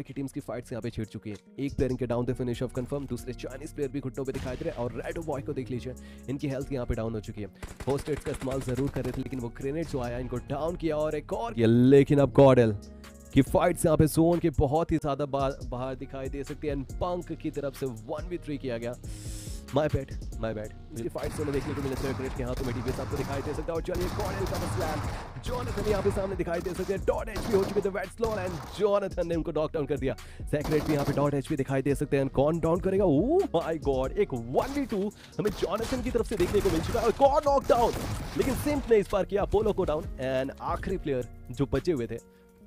Boy की teams की fights यहाँ पे छिड़ चुकी है। एक प्लेयर इनके डाउन थे फिनिश ऑफ़ कंफर्म दूसरे चाइनीज़ प्लेयर भी घुटनों पे दिखाई दे रहे और रेड बॉय को देख लीजिए, इनकी हेल्थ यहाँ पे डाउन हो चुकी है। होस्टेट्स का इस्तेमाल ज़रूर कर रहे थे, लेकिन वो ग्रेनेड जो आया, इनको डाउन किया और एक और लेकिन अब गॉडल की फाइट्स यहाँ पे जोन के बहुत ही ज़्यादा बाहर दिखाई दे सकती है। एंड पंक की तरफ़ से वन वी थ्री किया गया। माय बैड माय बैड इसकी फाइट्स हमें देखने को मिले ग्रेट के हाथों में डीपीएस आपको दिखाई दे सकता है। और चलिए का स्लैम जॉनथन यहाँ पे सामने दिखाई दे सकते हैं। डॉट एचपी हो चुके थे वेट स्लोन एंड जॉनथन ने उनको नॉक डाउन कर दिया। सेक्रेट भी यहाँ पे डॉट एचपी दिखाई दे सकते हैं कौन डाउन करेगा। ओ माय गॉड एक 1v2 हमें जॉनथन की तरफ़ से देखने को मिल चुका है कौन नॉक डाउन लेकिन सिंप ने इस बार किया पोलो को डाउन एंड आखिरी प्लेयर जो बचे हुए थे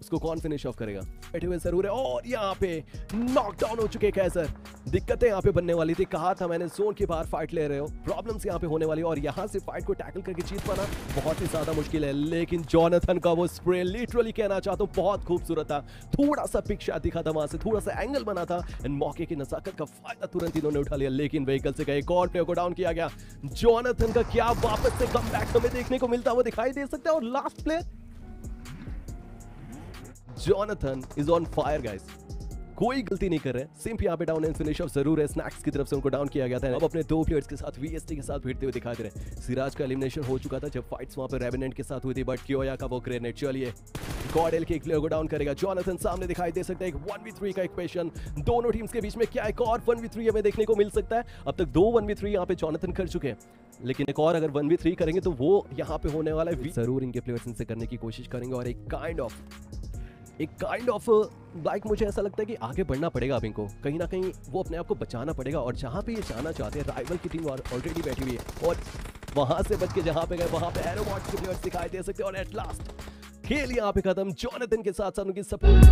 उसको कौन फिनिश ऑफ़ करेगा? बैठे हुए ज़रूर है। और यहाँ पे नॉकडाउन हो चुके कैसर दिक्कतें यहाँ पे बनने वाली थी। कहा था मैंने जोन के बाहर फाइट ले रहे हो। प्रॉब्लम्स यहाँ पे होने वाली और यहाँ से फाइट को टैकल करके जीत पाना बहुत ही ज़्यादा मुश्किल है। लेकिन जॉनथन का वो स्प्रे लिटरली कहना चाहता हूँ, बहुत खूबसूरत था। थोड़ा सा पिक शायद दिखा था वहाँ से थोड़ा सा एंगल बना था। एंड मौके की नजाकत का फ़ायदा तुरंत इन्होंने उठा लिया। लेकिन व्हीकल से एक और प्लेयर को डाउन किया गया। जॉनथन का क्या वापस से कम हमें देखने को मिलता वो दिखाई दे सकता है? और last player Jonathan is on fire guys कोई गलती नहीं कर रहे सिंप यहाँ पे डाउन एंड फिनिश ऑफ़ ज़रूर है। स्नैक्स की तरफ़ से उनको डाउन किया गया था। अब अपने दो प्लेयर्स के साथ वीएसटी के साथ भिड़ते हुए दिखा दे रहे सिराज का एलिमिनेशन हो चुका था, जब फाइट्स वहाँ पे रेवेनेंट के साथ हुई थी बट कियोया का वो ग्रेनेड चलिए। गॉडेल के एक प्लेयर को डाउन करेगा। जॉनथन सामने दिखाई दे सकता है, एक 1v3 का इक्वेशन दोनों टीम्स के बीच में क्या एक और 1v3 हमें देखने को मिल सकता है? अब तक दो 1v3 यहाँ पे जॉनथन कर चुके हैं। लेकिन एक और अगर 1v3 करेंगे तो वो यहाँ पे होने वाला है। ज़रूर इनके प्लेयर्स इनसे करने की कोशिश करेंगे और एक काइंड ऑफ़ एक काइंड ऑफ़ लाइक मुझे ऐसा लगता है कि आगे बढ़ना पड़ेगा अब इनको। कहीं ना कहीं वो अपने आप को बचाना पड़ेगा और जहाँ पे ये जाना चाहते हैं राइवल की टीम ऑलरेडी बैठी हुई है। और वहाँ से बच के जहाँ पे गए, वहाँ पे एरोबॉट के प्लेयर्स दिखाई दे सकते और एट लास्ट खेल यहाँ पे खत्म। जॉनथन के साथ साथ उनकी सपोर्ट